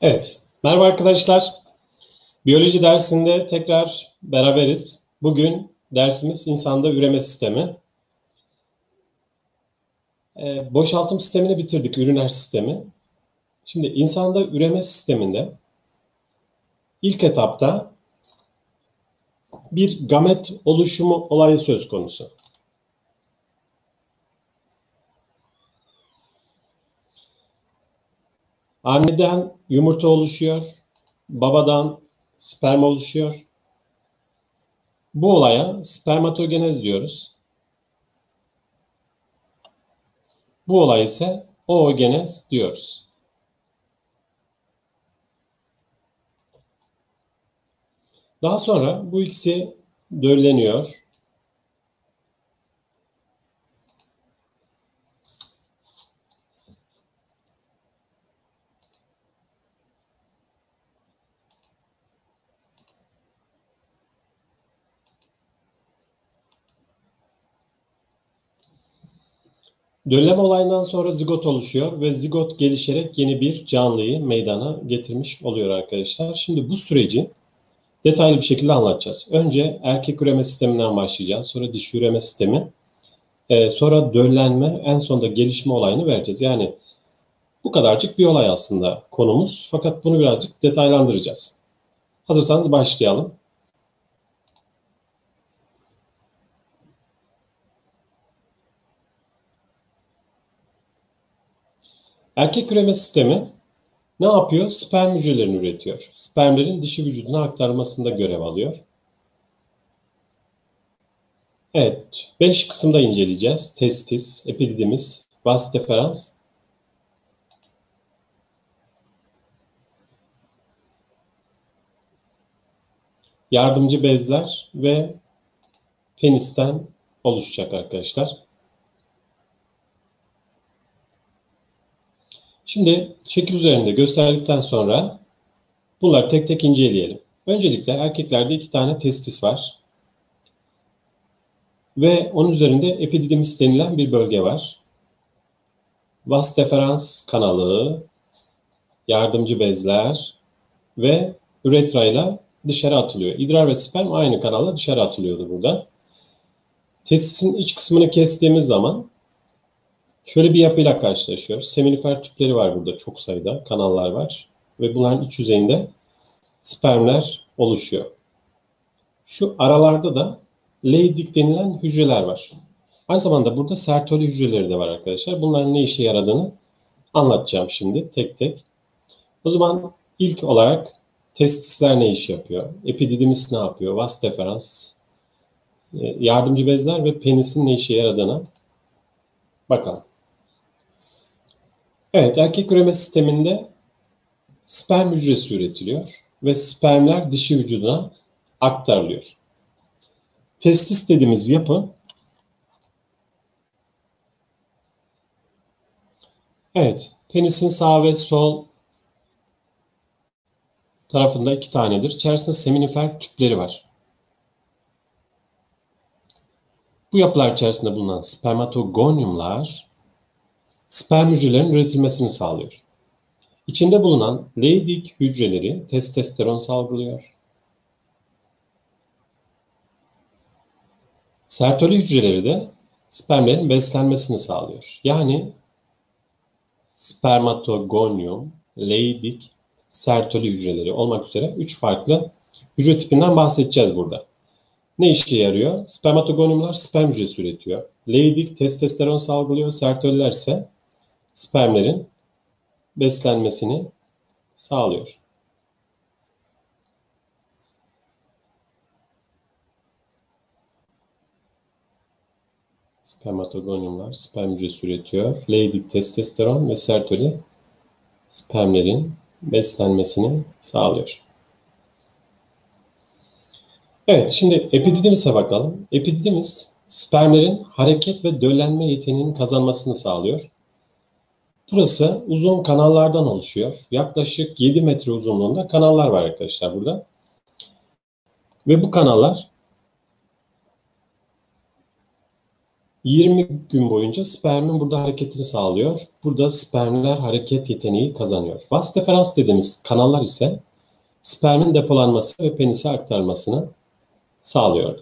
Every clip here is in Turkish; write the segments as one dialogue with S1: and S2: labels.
S1: Evet, merhaba arkadaşlar. Biyoloji dersinde tekrar beraberiz. Bugün dersimiz insanda üreme sistemi. Ee, boşaltım sistemini bitirdik, üriner sistemi. Şimdi insanda üreme sisteminde ilk etapta bir gamet oluşumu olayı söz konusu. Anneden yumurta oluşuyor, babadan sperm oluşuyor. Bu olaya spermatogenez diyoruz. Bu olay ise oogenez diyoruz. Daha sonra bu ikisi dölleniyor. Dölleme olayından sonra zigot oluşuyor ve zigot gelişerek yeni bir canlıyı meydana getirmiş oluyor arkadaşlar. Şimdi bu süreci detaylı bir şekilde anlatacağız. Önce erkek üreme sisteminden başlayacağız. Sonra dişi üreme sistemi. Ee, sonra döllenme, en sonunda gelişme olayını vereceğiz. Yani bu kadarcık bir olay aslında konumuz. Fakat bunu birazcık detaylandıracağız. Hazırsanız başlayalım. Erkek üreme sistemi ne yapıyor? Sperm hücrelerini üretiyor. Spermlerin dişi vücuduna aktarmasında görev alıyor. Evet, beş kısımda inceleyeceğiz. Testis, epididimis, vas deferans, yardımcı bezler ve penisten oluşacak arkadaşlar. Şimdi şekil üzerinde gösterdikten sonra bunları tek tek inceleyelim. Öncelikle erkeklerde iki tane testis var. Ve onun üzerinde epididimis denilen bir bölge var. Vas deferans kanalı, yardımcı bezler ve üretra ile dışarı atılıyor. İdrar ve sperm aynı kanalla dışarı atılıyordu burada. Testisin iç kısmını kestiğimiz zaman Şöyle bir yapıyla karşılaşıyoruz. Seminifer tüpleri var burada çok sayıda kanallar var ve bunların iç yüzeyinde spermler oluşuyor. Şu aralarda da Leydig denilen hücreler var. Aynı zamanda burada sertoli hücreleri de var arkadaşlar. Bunların ne işe yaradığını anlatacağım şimdi tek tek. O zaman ilk olarak testisler ne iş yapıyor? Epididimis ne yapıyor? Vas deferans, e, yardımcı bezler ve penisin ne işe yaradığına bakalım. Evet, erkek üreme sisteminde sperm hücresi üretiliyor ve spermler dişi vücuduna aktarılıyor. Testis dediğimiz yapı Evet, penisin sağ ve sol tarafında iki tanedir. İçerisinde seminifer tüpleri var. Bu yapılar içerisinde bulunan spermatogoniumlar sperm hücrelerinin üretilmesini sağlıyor. İçinde bulunan Leydig hücreleri testosteron salgılıyor. Sertoli hücreleri de spermlerin beslenmesini sağlıyor. Yani spermatogonium, Leydig, sertoli hücreleri olmak üzere üç farklı hücre tipinden bahsedeceğiz burada. Ne işe yarıyor? Spermatogoniumlar sperm hücresi üretiyor. Leydig testosteron salgılıyor. Sertoliler ise spermlerin beslenmesini sağlıyor. Spermatogoniumlar sperm hücresi üretiyor. Leydig testosteron ve sertoli spermlerin beslenmesini sağlıyor. Evet, şimdi epididimis'e bakalım. Epididimis, spermlerin hareket ve döllenme yeteneğinin kazanmasını sağlıyor. Burası uzun kanallardan oluşuyor. Yaklaşık 7 metre uzunluğunda kanallar var arkadaşlar burada. Ve bu kanallar 20 gün boyunca spermin burada hareketini sağlıyor. Burada spermler hareket yeteneği kazanıyor. Vas deferans dediğimiz kanallar ise spermin depolanması ve penise aktarmasını sağlıyor.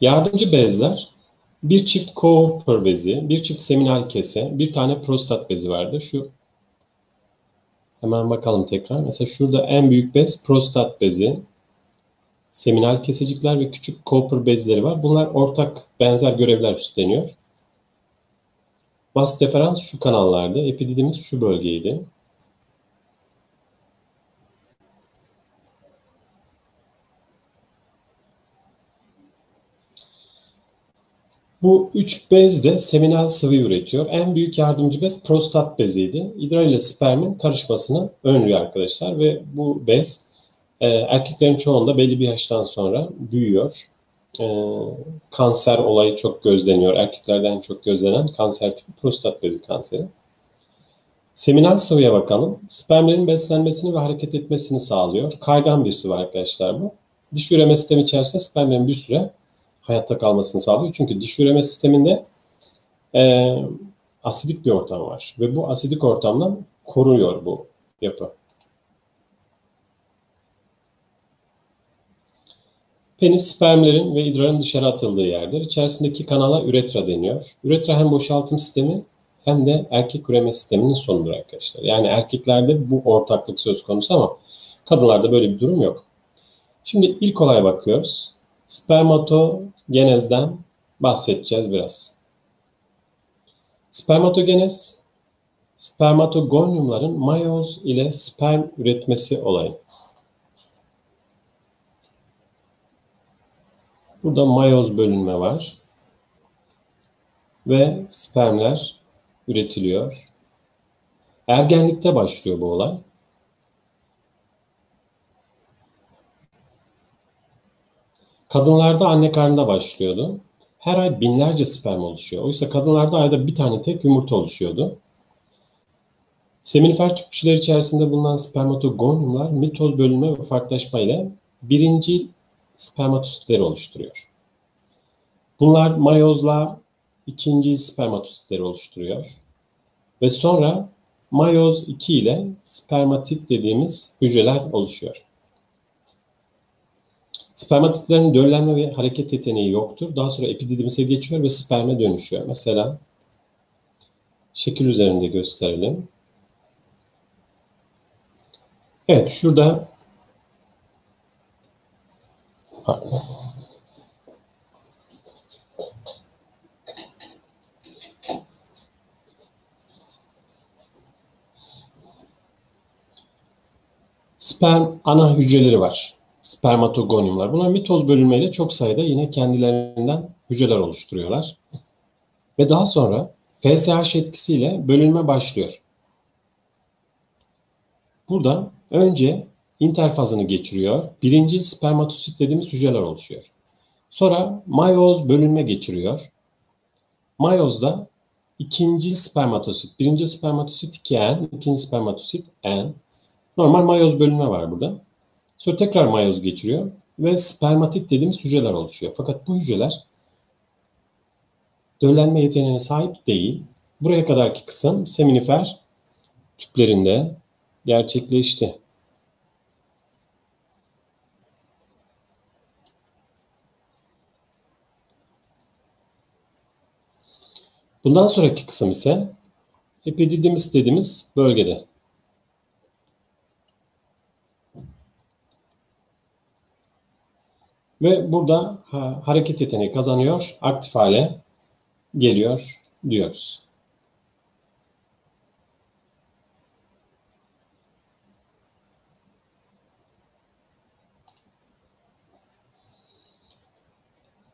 S1: Yardımcı bezler bir çift Cooper bezi, bir çift seminal kese, bir tane prostat bezi vardı. Şu hemen bakalım tekrar. Mesela şurada en büyük bez prostat bezi, seminal kesecikler ve küçük Cooper bezleri var. Bunlar ortak benzer görevler üstleniyor. Vas deferans şu kanallarda, epididimiz şu bölgeydi. Bu üç bez de seminal sıvı üretiyor. En büyük yardımcı bez prostat beziydi. İdrar ile spermin karışmasını önlüyor arkadaşlar ve bu bez e, erkeklerin çoğunda belli bir yaştan sonra büyüyor. E, kanser olayı çok gözleniyor. Erkeklerden çok gözlenen kanser tipi prostat bezi kanseri. Seminal sıvıya bakalım. Spermlerin beslenmesini ve hareket etmesini sağlıyor. Kaygan bir sıvı arkadaşlar bu. Diş üreme sistemi içerisinde spermlerin bir süre hayatta kalmasını sağlıyor. Çünkü diş üreme sisteminde e, asidik bir ortam var. Ve bu asidik ortamdan koruyor bu yapı. Penis spermlerin ve idrarın dışarı atıldığı yerdir. İçerisindeki kanala üretra deniyor. Üretra hem boşaltım sistemi hem de erkek üreme sisteminin sonudur arkadaşlar. Yani erkeklerde bu ortaklık söz konusu ama kadınlarda böyle bir durum yok. Şimdi ilk olaya bakıyoruz. Spermatogenezden bahsedeceğiz biraz. Spermatogenez, spermatogoniumların mayoz ile sperm üretmesi olayı. Burada mayoz bölünme var. Ve spermler üretiliyor. Ergenlikte başlıyor bu olay. Kadınlarda anne karnında başlıyordu. Her ay binlerce sperm oluşuyor. Oysa kadınlarda ayda bir tane tek yumurta oluşuyordu. Seminifer tüpçüler içerisinde bulunan spermatogoniumlar mitoz bölünme ve farklılaşma ile birinci spermatositleri oluşturuyor. Bunlar mayozlar ikinci spermatositleri oluşturuyor. Ve sonra mayoz 2 ile spermatit dediğimiz hücreler oluşuyor. Spermatitlerin döllenme ve hareket yeteneği yoktur. Daha sonra epididimise geçiyor ve sperme dönüşüyor. Mesela şekil üzerinde gösterelim. Evet şurada. Sperm ana hücreleri var spermatogoniumlar. Bunlar mitoz bölünmeyle çok sayıda yine kendilerinden hücreler oluşturuyorlar. Ve daha sonra FSH etkisiyle bölünme başlıyor. Burada önce interfazını geçiriyor. Birinci spermatosit dediğimiz hücreler oluşuyor. Sonra mayoz bölünme geçiriyor. Mayozda ikinci spermatosit, birinci spermatosit 2N, ikinci spermatosit N. Normal mayoz bölünme var burada. Sonra tekrar mayoz geçiriyor ve spermatit dediğimiz hücreler oluşuyor. Fakat bu hücreler döllenme yeteneğine sahip değil. Buraya kadarki kısım seminifer tüplerinde gerçekleşti. Bundan sonraki kısım ise epididymis dediğimiz bölgede. Ve burada ha, hareket yeteneği kazanıyor, aktif hale geliyor diyoruz.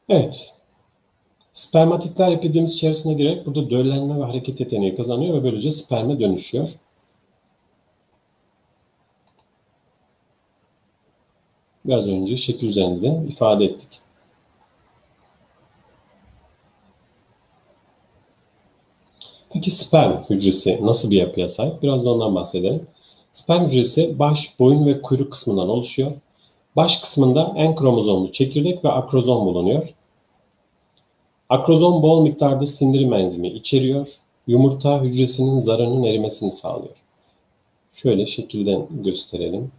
S1: Evet. Spermatitler epidemisi içerisine girerek burada döllenme ve hareket yeteneği kazanıyor ve böylece sperme dönüşüyor. Biraz önce şekil üzerinde de ifade ettik. Peki sperm hücresi nasıl bir yapıya sahip? Biraz da ondan bahsedelim. Sperm hücresi baş, boyun ve kuyruk kısmından oluşuyor. Baş kısmında en kromozomlu çekirdek ve akrozom bulunuyor. Akrozom bol miktarda sindirim enzimi içeriyor. Yumurta hücresinin zarının erimesini sağlıyor. Şöyle şekilden gösterelim.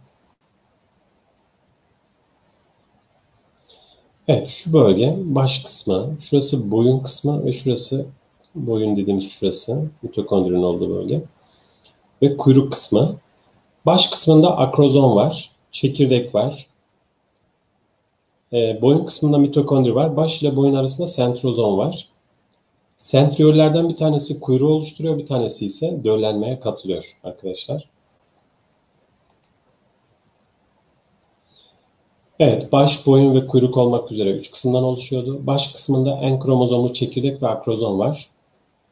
S1: Evet şu bölge baş kısmı, şurası boyun kısmı ve şurası boyun dediğimiz şurası mitokondrinin olduğu bölge ve kuyruk kısmı. Baş kısmında akrozom var, çekirdek var. E, boyun kısmında mitokondri var. Baş ile boyun arasında sentrozom var. Sentriyollerden bir tanesi kuyruğu oluşturuyor, bir tanesi ise döllenmeye katılıyor arkadaşlar. Evet, baş, boyun ve kuyruk olmak üzere üç kısımdan oluşuyordu. Baş kısmında en kromozomlu çekirdek ve akrozom var.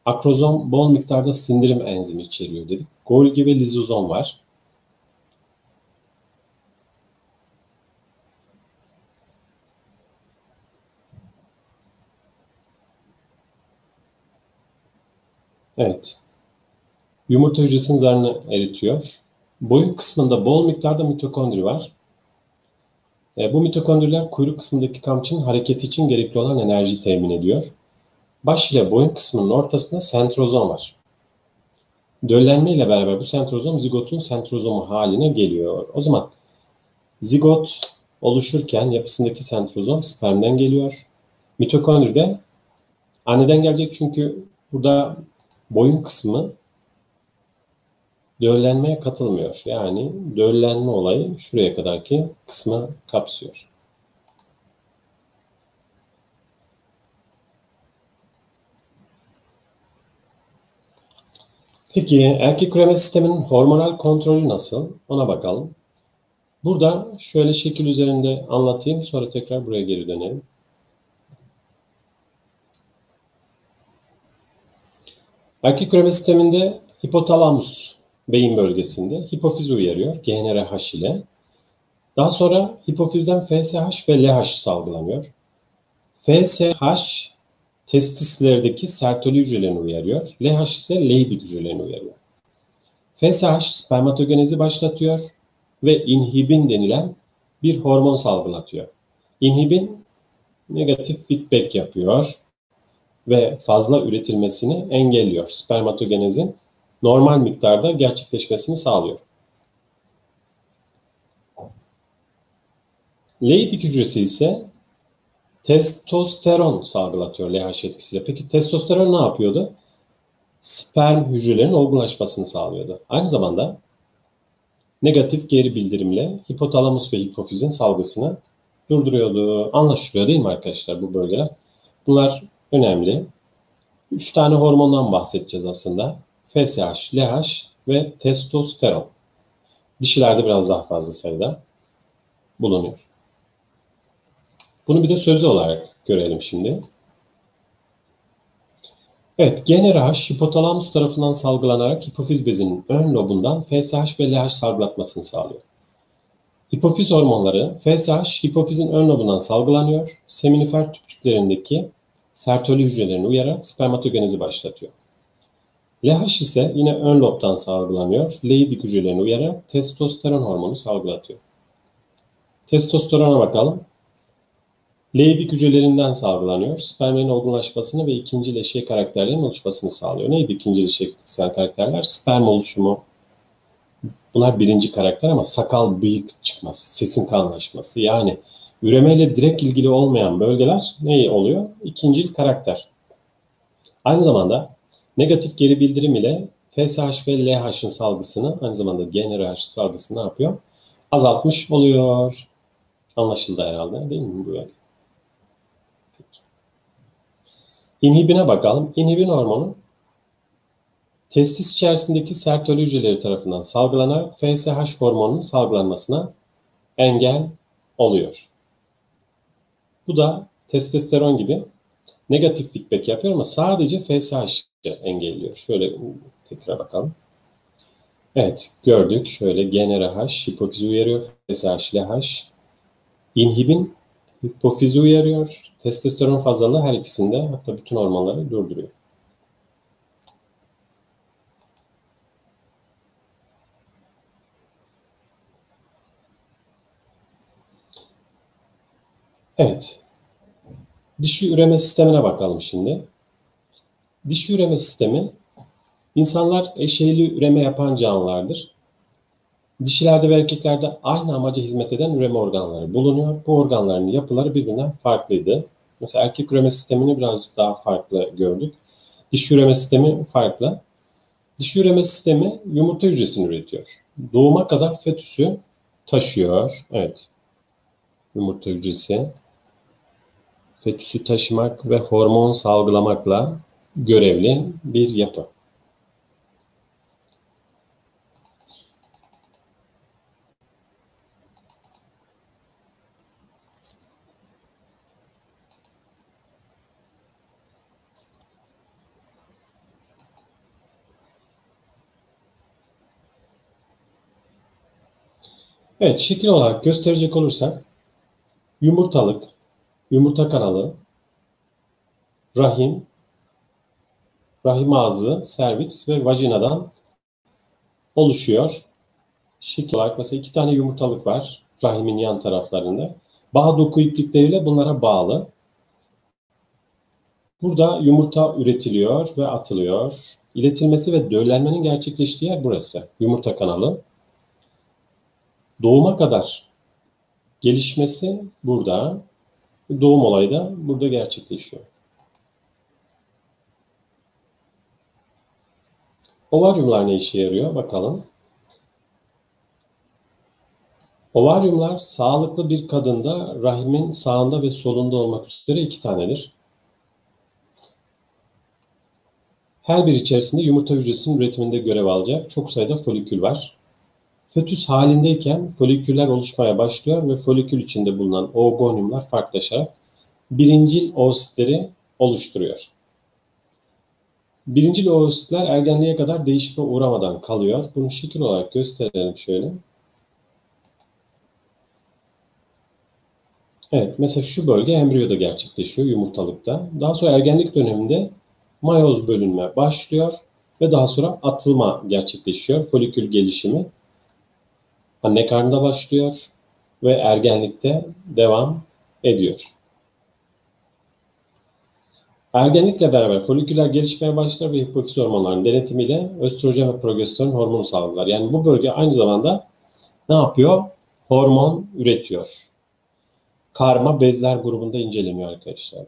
S1: Akrozom bol miktarda sindirim enzimi içeriyor dedik. Golgi ve lizozom var. Evet. Yumurta hücresinin zarını eritiyor. Boyun kısmında bol miktarda mitokondri var. E, bu mitokondriler kuyruk kısmındaki kamçının hareketi için gerekli olan enerji temin ediyor. Baş ile boyun kısmının ortasında sentrozom var. Döllenme ile beraber bu sentrozom zigotun sentrozomu haline geliyor. O zaman zigot oluşurken yapısındaki sentrozom spermden geliyor. Mitokondri de anneden gelecek çünkü burada boyun kısmı döllenmeye katılmıyor. Yani döllenme olayı şuraya kadarki kısmı kapsıyor. Peki erkek üreme sisteminin hormonal kontrolü nasıl? Ona bakalım. Burada şöyle şekil üzerinde anlatayım. Sonra tekrar buraya geri dönelim. Erkek üreme sisteminde hipotalamus beyin bölgesinde hipofiz uyarıyor GnRH ile. Daha sonra hipofizden FSH ve LH salgılanıyor. FSH testislerdeki sertoli hücrelerini uyarıyor. LH ise Leydig hücrelerini uyarıyor. FSH spermatogenezi başlatıyor ve inhibin denilen bir hormon salgılatıyor. İnhibin negatif feedback yapıyor ve fazla üretilmesini engelliyor. Spermatogenezin normal miktarda gerçekleşmesini sağlıyor. Leydig hücresi ise testosteron salgılatıyor LH etkisiyle. Peki testosteron ne yapıyordu? Sperm hücrelerin olgunlaşmasını sağlıyordu. Aynı zamanda negatif geri bildirimle hipotalamus ve hipofizin salgısını durduruyordu. Anlaşılıyor değil mi arkadaşlar bu bölgeler? Bunlar önemli. Üç tane hormondan bahsedeceğiz aslında. FSH, LH ve testosteron. Dişilerde biraz daha fazla sayıda bulunuyor. Bunu bir de sözlü olarak görelim şimdi. Evet, GnRH hipotalamus tarafından salgılanarak hipofiz bezinin ön lobundan FSH ve LH salgılatmasını sağlıyor. Hipofiz hormonları FSH hipofizin ön lobundan salgılanıyor. Seminifer tüpçüklerindeki sertoli hücrelerini uyararak spermatogenezi başlatıyor. LH ise yine ön lobdan salgılanıyor. Leydig hücrelerini uyararak testosteron hormonu salgılatıyor. Testosterona bakalım. Leydig hücrelerinden salgılanıyor. Spermlerin olgunlaşmasını ve ikinci leşe karakterlerin oluşmasını sağlıyor. Neydi ikinci leşeksel karakterler? Sperm oluşumu. Bunlar birinci karakter ama sakal bıyık çıkması, sesin kalınlaşması. Yani üremeyle direkt ilgili olmayan bölgeler ne oluyor? İkinci karakter. Aynı zamanda negatif geri bildirim ile FSH ve LH'ın salgısını aynı zamanda GnRH salgısını ne yapıyor? Azaltmış oluyor. Anlaşıldı herhalde değil mi bu bölge? İnhibine bakalım. İnhibin hormonu testis içerisindeki sertoli hücreleri tarafından salgılanan FSH hormonunun salgılanmasına engel oluyor. Bu da testosteron gibi negatif feedback yapıyor ama sadece FSH engelliyor. Şöyle tekrar bakalım. Evet gördük. Şöyle GnRH hipofizi uyarıyor. FSH, LH. İnhibin hipofizi uyarıyor. Testosteron fazlalığı her ikisinde hatta bütün hormonları durduruyor. Evet. Dişi üreme sistemine bakalım şimdi. Dişi üreme sistemi insanlar eşeyli üreme yapan canlılardır. Dişilerde ve erkeklerde aynı amaca hizmet eden üreme organları bulunuyor. Bu organların yapıları birbirinden farklıydı. Mesela erkek üreme sistemini birazcık daha farklı gördük. Dişi üreme sistemi farklı. Dişi üreme sistemi yumurta hücresini üretiyor. Doğuma kadar fetüsü taşıyor. Evet. Yumurta hücresi fetüsü taşımak ve hormon salgılamakla görevli bir yapı. Evet, şekil olarak gösterecek olursak yumurtalık, yumurta kanalı, rahim, rahim ağzı, serviks ve vajinadan oluşuyor. Şekil olarak mesela iki tane yumurtalık var rahimin yan taraflarında. Bağ doku iplikleriyle bunlara bağlı. Burada yumurta üretiliyor ve atılıyor. İletilmesi ve döllenmenin gerçekleştiği yer burası. Yumurta kanalı. Doğuma kadar gelişmesi burada. Doğum olayı da burada gerçekleşiyor. Ovaryumlar ne işe yarıyor? Bakalım. Ovaryumlar sağlıklı bir kadında rahimin sağında ve solunda olmak üzere iki tanedir. Her bir içerisinde yumurta hücresinin üretiminde görev alacak çok sayıda folikül var. Fetüs halindeyken foliküller oluşmaya başlıyor ve folikül içinde bulunan oogonyumlar farklılaşarak birincil oositleri oluşturuyor. Birincil oositler ergenliğe kadar değişime uğramadan kalıyor. Bunu şekil olarak gösterelim şöyle. Evet, mesela şu bölge embriyoda gerçekleşiyor yumurtalıkta. Daha sonra ergenlik döneminde mayoz bölünme başlıyor ve daha sonra atılma gerçekleşiyor. Folikül gelişimi anne karnında başlıyor ve ergenlikte devam ediyor. Ergenlikle beraber foliküler gelişmeye başlar ve hipofiz hormonlarının denetimiyle östrojen ve progesteron hormonu salgılar. Yani bu bölge aynı zamanda ne yapıyor? Hormon üretiyor. Karma bezler grubunda inceleniyor arkadaşlar.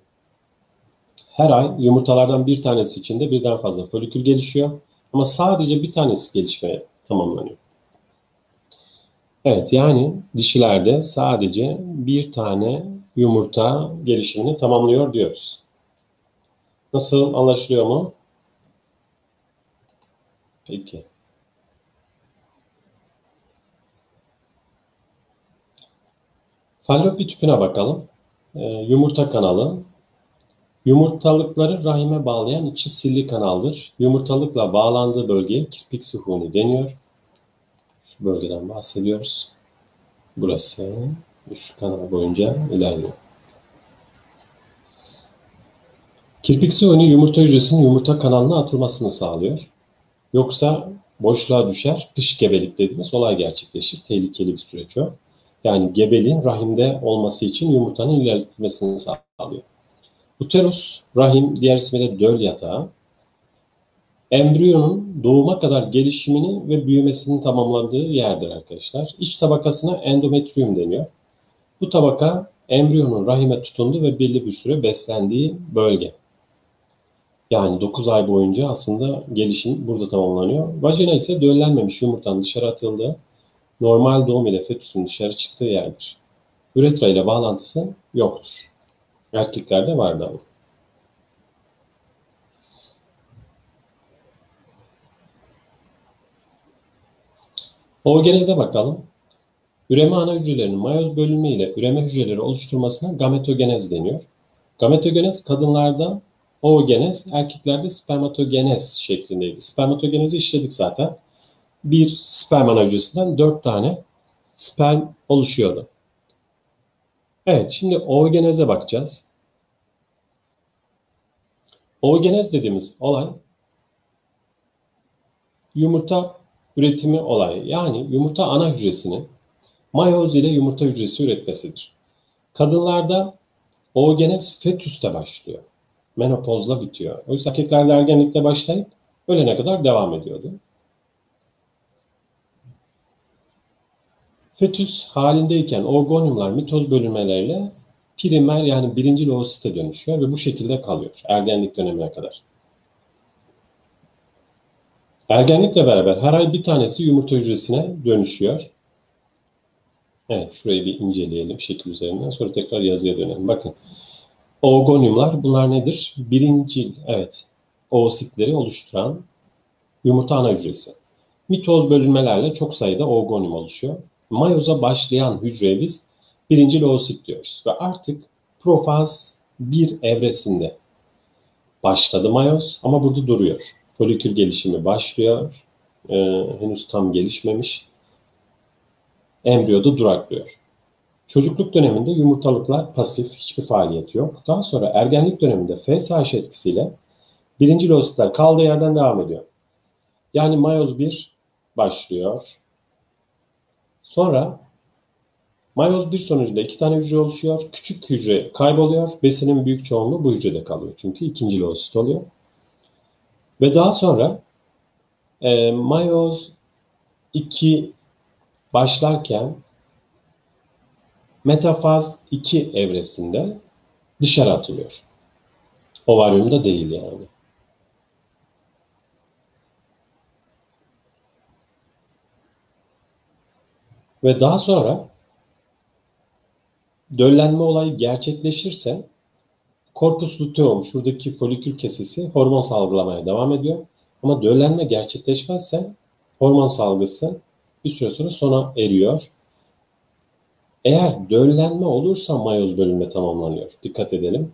S1: Her ay yumurtalardan bir tanesi içinde birden fazla folikül gelişiyor. Ama sadece bir tanesi gelişmeye tamamlanıyor. Evet yani dişilerde sadece bir tane yumurta gelişimini tamamlıyor diyoruz. Nasıl anlaşılıyor mu? Peki. Fallopi tüpüne bakalım. Ee, yumurta kanalı. Yumurtalıkları rahime bağlayan içi silli kanaldır. Yumurtalıkla bağlandığı bölgeye kirpik sifoni deniyor. Şu bölgeden bahsediyoruz. Burası şu kanal boyunca ilerliyor. Kirpiksi önü yumurta hücresinin yumurta kanalına atılmasını sağlıyor. Yoksa boşluğa düşer, dış gebelik dediğimiz olay gerçekleşir. Tehlikeli bir süreç o. Yani gebeliğin rahimde olması için yumurtanın ilerletilmesini sağlıyor. Uterus, rahim diğer ismiyle döl yatağı, embriyonun doğuma kadar gelişimini ve büyümesinin tamamlandığı yerdir arkadaşlar. İç tabakasına endometrium deniyor. Bu tabaka embriyonun rahime tutunduğu ve belli bir süre beslendiği bölge. Yani 9 ay boyunca aslında gelişim burada tamamlanıyor. Vajina ise döllenmemiş yumurtanın dışarı atıldığı, normal doğum ile fetüsün dışarı çıktığı yerdir. Üretra ile bağlantısı yoktur. Erkeklerde vardı ama. Oogeneze bakalım. Üreme ana hücrelerinin mayoz bölünme ile üreme hücreleri oluşturmasına gametogenez deniyor. Gametogenez kadınlarda oogenez, erkeklerde spermatogenez şeklindeydi. Spermatogenezi işledik zaten. Bir sperm ana hücresinden dört tane sperm oluşuyordu. Evet, şimdi oogeneze bakacağız. Oogenez dediğimiz olay yumurta üretimi olayı. Yani yumurta ana hücresinin mayoz ile yumurta hücresi üretmesidir. Kadınlarda Oogenez fetüste başlıyor. Menopozla bitiyor. O yüzden erkeklerde ergenlikte başlayıp ölene kadar devam ediyordu. Fetüs halindeyken orgonyumlar mitoz bölünmeleriyle primer yani birinci loosite dönüşüyor ve bu şekilde kalıyor ergenlik dönemine kadar. Ergenlikle beraber her ay bir tanesi yumurta hücresine dönüşüyor. Evet, şurayı bir inceleyelim şekil üzerinden. Sonra tekrar yazıya dönelim. Bakın, oogonyumlar bunlar nedir? Birincil, evet, oositleri oluşturan yumurta ana hücresi. Mitoz bölünmelerle çok sayıda oogonyum oluşuyor. Mayoza başlayan hücreye biz birinci oosit diyoruz. Ve artık profaz bir evresinde başladı mayoz ama burada duruyor. Folikül gelişimi başlıyor. Ee, henüz tam gelişmemiş. Embriyoda duraklıyor. Çocukluk döneminde yumurtalıklar pasif, hiçbir faaliyet yok. Daha sonra ergenlik döneminde FSH etkisiyle birinci lositler kaldığı yerden devam ediyor. Yani mayoz 1 başlıyor. Sonra mayoz 1 sonucunda iki tane hücre oluşuyor. Küçük hücre kayboluyor. Besinin büyük çoğunluğu bu hücrede kalıyor. Çünkü ikinci losit oluyor. Ve daha sonra e, mayoz 2 başlarken metafaz 2 evresinde dışarı atılıyor. Ovaryumda değil yani. Ve daha sonra döllenme olayı gerçekleşirse korpus luteum, şuradaki folikül kesesi hormon salgılamaya devam ediyor. Ama döllenme gerçekleşmezse hormon salgısı bir süre sonra sona eriyor. Eğer döllenme olursa mayoz bölünme tamamlanıyor. Dikkat edelim.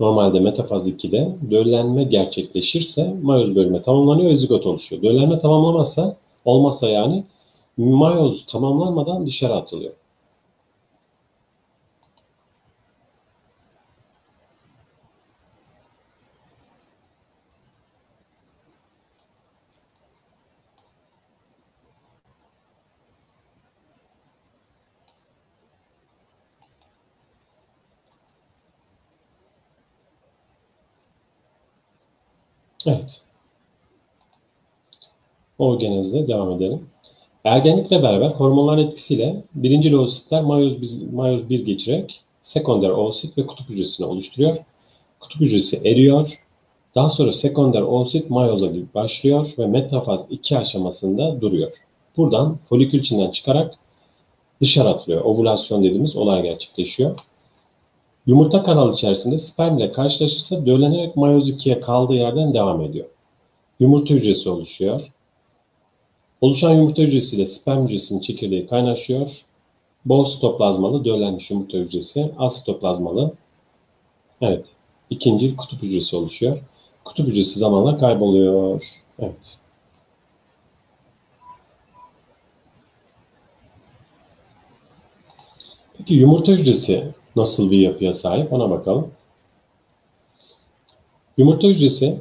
S1: Normalde metafaz 2'de döllenme gerçekleşirse mayoz bölünme tamamlanıyor ve zigot oluşuyor. Döllenme tamamlamazsa, olmazsa yani mayoz tamamlanmadan dışarı atılıyor. Evet. Organezle devam edelim. Ergenlikle beraber hormonların etkisiyle birinci loositler mayoz, mayoz 1 geçirerek sekonder oosit ve kutup hücresini oluşturuyor. Kutup hücresi eriyor. Daha sonra sekonder oosit mayoza başlıyor ve metafaz 2 aşamasında duruyor. Buradan folikül içinden çıkarak dışarı atılıyor. Ovülasyon dediğimiz olay gerçekleşiyor. Yumurta kanal içerisinde sperm ile karşılaşırsa döllenerek mayoz 2'ye kaldığı yerden devam ediyor. Yumurta hücresi oluşuyor. Oluşan yumurta hücresiyle sperm hücresinin çekirdeği kaynaşıyor. Bol sitoplazmalı döllenmiş yumurta hücresi, az sitoplazmalı. Evet, ikinci kutup hücresi oluşuyor. Kutup hücresi zamanla kayboluyor. Evet. Peki yumurta hücresi nasıl bir yapıya sahip ona bakalım. Yumurta hücresi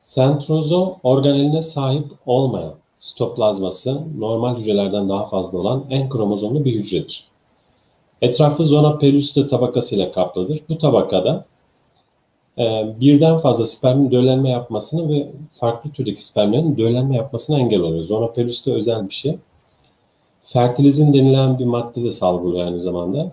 S1: sentrozom organeline sahip olmayan sitoplazması normal hücrelerden daha fazla olan en kromozomlu bir hücredir. Etrafı zona pellucida tabakasıyla kaplıdır. Bu tabakada e, birden fazla spermin döllenme yapmasını ve farklı türdeki spermlerin döllenme yapmasına engel oluyor. Zona pellucida özel bir şey. Fertilizin denilen bir madde de salgılıyor aynı zamanda.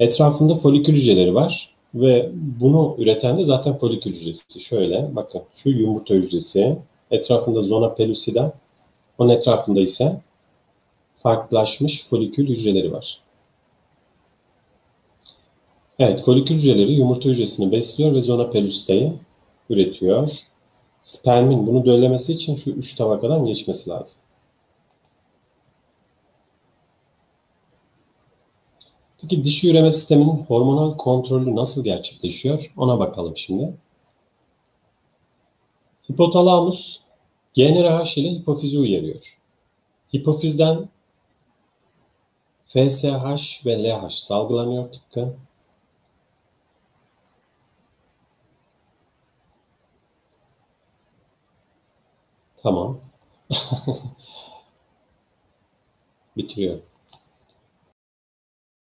S1: Etrafında folikül hücreleri var ve bunu üreten de zaten folikül hücresi. Şöyle bakın şu yumurta hücresi etrafında zona pellucida onun etrafında ise farklılaşmış folikül hücreleri var. Evet, folikül hücreleri yumurta hücresini besliyor ve zona pellucida'yı üretiyor. Spermin bunu döllemesi için şu üç tabakadan geçmesi lazım. Peki dişi üreme sisteminin hormonal kontrolü nasıl gerçekleşiyor? Ona bakalım şimdi. Hipotalamus GnRH ile hipofizi uyarıyor. Hipofizden FSH ve LH salgılanıyor tıpkı. Tamam. Bitiriyorum.